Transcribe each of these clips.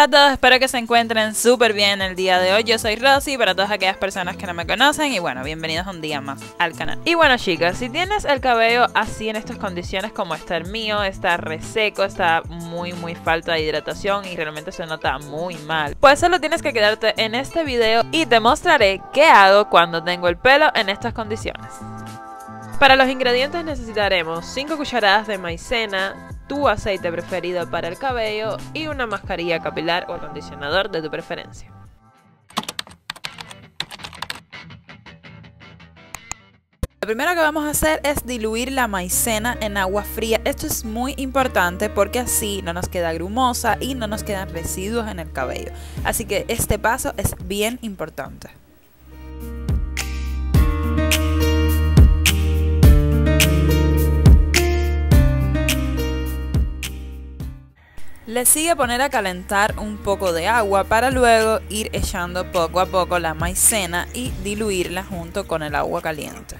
Hola a todos, espero que se encuentren súper bien el día de hoy. Yo soy Rosy, para todas aquellas personas que no me conocen. Y bueno, bienvenidos un día más al canal. Y bueno, chicas, si tienes el cabello así en estas condiciones como está el mío, está reseco, está muy, muy falta de hidratación y realmente se nota muy mal, pues solo tienes que quedarte en este video y te mostraré qué hago cuando tengo el pelo en estas condiciones. Para los ingredientes necesitaremos 5 cucharadas de maicena, tu aceite preferido para el cabello y una mascarilla capilar o acondicionador de tu preferencia. Lo primero que vamos a hacer es diluir la maicena en agua fría. Esto es muy importante porque así no nos queda grumosa y no nos quedan residuos en el cabello. Así que este paso es bien importante. Sigue poner a calentar un poco de agua para luego ir echando poco a poco la maicena y diluirla junto con el agua caliente.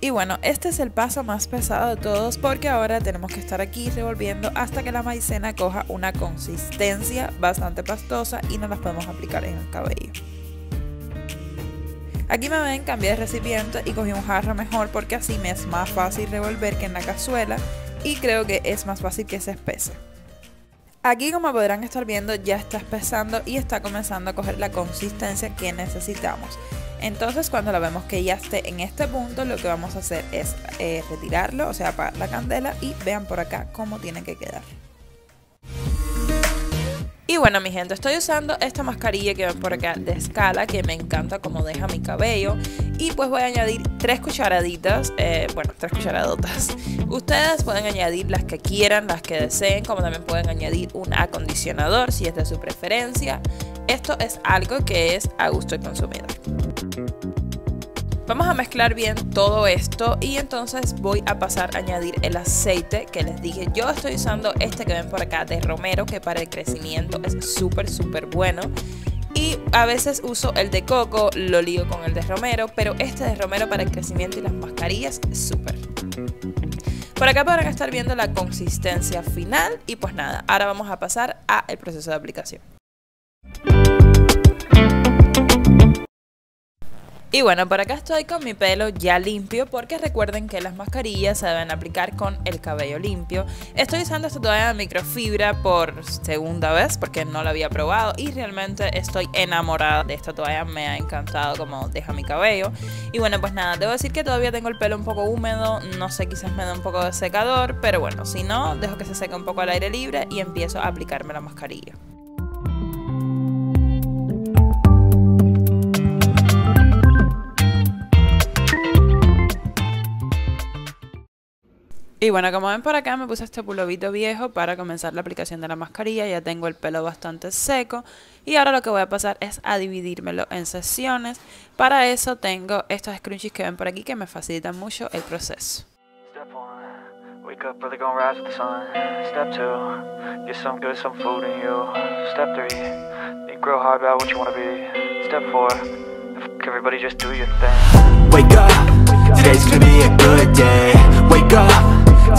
Y bueno, este es el paso más pesado de todos porque ahora tenemos que estar aquí revolviendo hasta que la maicena coja una consistencia bastante pastosa y no las podemos aplicar en el cabello. Aquí me ven, cambié de recipiente y cogí un jarro mejor porque así me es más fácil revolver que en la cazuela y creo que es más fácil que se espese. Aquí como podrán estar viendo ya está espesando y está comenzando a coger la consistencia que necesitamos. Entonces cuando la vemos que ya esté en este punto lo que vamos a hacer es eh, retirarlo, o sea apagar la candela y vean por acá cómo tiene que quedar. Y bueno mi gente, estoy usando esta mascarilla que ven por acá de escala que me encanta como deja mi cabello y pues voy a añadir tres cucharaditas, eh, bueno, tres cucharadotas. Ustedes pueden añadir las que quieran, las que deseen, como también pueden añadir un acondicionador si es de su preferencia. Esto es algo que es a gusto del consumidor. Vamos a mezclar bien todo esto y entonces voy a pasar a añadir el aceite que les dije. Yo estoy usando este que ven por acá de romero que para el crecimiento es súper súper bueno. Y a veces uso el de coco, lo lío con el de romero, pero este de romero para el crecimiento y las mascarillas es súper. Por acá podrán estar viendo la consistencia final y pues nada, ahora vamos a pasar al proceso de aplicación. Y bueno, por acá estoy con mi pelo ya limpio porque recuerden que las mascarillas se deben aplicar con el cabello limpio. Estoy usando esta toalla de microfibra por segunda vez porque no la había probado y realmente estoy enamorada de esta toalla, me ha encantado como deja mi cabello. Y bueno, pues nada, debo decir que todavía tengo el pelo un poco húmedo, no sé, quizás me da un poco de secador, pero bueno, si no, dejo que se seque un poco al aire libre y empiezo a aplicarme la mascarilla. Y bueno, como ven por acá me puse este pulovito viejo para comenzar la aplicación de la mascarilla. Ya tengo el pelo bastante seco. Y ahora lo que voy a pasar es a dividírmelo en sesiones. Para eso tengo estos scrunchies que ven por aquí que me facilitan mucho el proceso. Wake up early, gonna rise with the sun. Step two, get some good, some food in you. Step three, think real hard about what you wanna be. Step four, everybody just do your thing. Wake up, today's gonna be a good day. Wake up.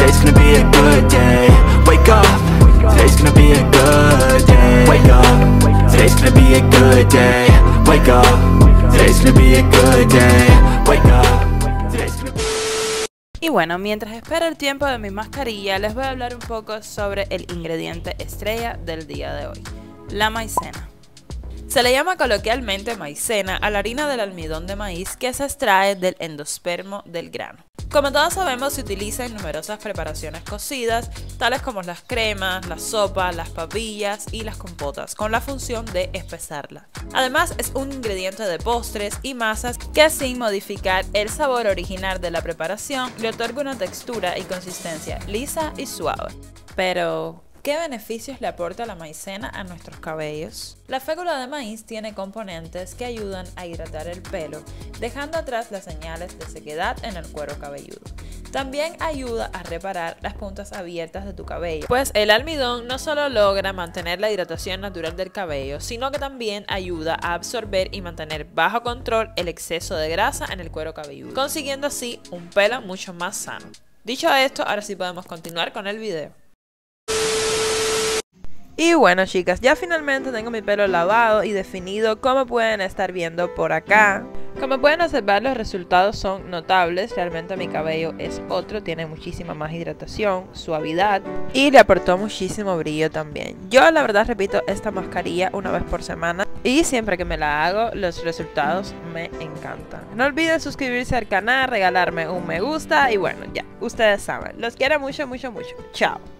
Today's gonna be a good day. Wake up. Today's gonna be a good day. Wake up. Today's gonna be a good day. Wake up. Today's gonna be a good day. Wake up. Y bueno, mientras espero el tiempo de mi mascarilla, les voy a hablar un poco sobre el ingrediente estrella del día de hoy, la maicena. Se le llama coloquialmente maicena a la harina del almidón de maíz que se extrae del endospermo del grano. Como todos sabemos, se utiliza en numerosas preparaciones cocidas, tales como las cremas, las sopas, las papillas y las compotas, con la función de espesarla. Además, es un ingrediente de postres y masas que sin modificar el sabor original de la preparación, le otorga una textura y consistencia lisa y suave. Pero, ¿Qué beneficios le aporta la maicena a nuestros cabellos? La fécula de maíz tiene componentes que ayudan a hidratar el pelo, dejando atrás las señales de sequedad en el cuero cabelludo. También ayuda a reparar las puntas abiertas de tu cabello, pues el almidón no solo logra mantener la hidratación natural del cabello, sino que también ayuda a absorber y mantener bajo control el exceso de grasa en el cuero cabelludo, consiguiendo así un pelo mucho más sano. Dicho esto, ahora sí podemos continuar con el video. Y bueno chicas, ya finalmente tengo mi pelo lavado y definido como pueden estar viendo por acá. Como pueden observar los resultados son notables, realmente mi cabello es otro, tiene muchísima más hidratación, suavidad y le aportó muchísimo brillo también. Yo la verdad repito esta mascarilla una vez por semana y siempre que me la hago los resultados me encantan. No olviden suscribirse al canal, regalarme un me gusta y bueno ya, ustedes saben, los quiero mucho mucho mucho. Chao.